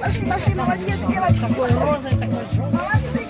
Пошли, пошли, молодец, девочка. Такой розовый, такой желтый. Молодцы,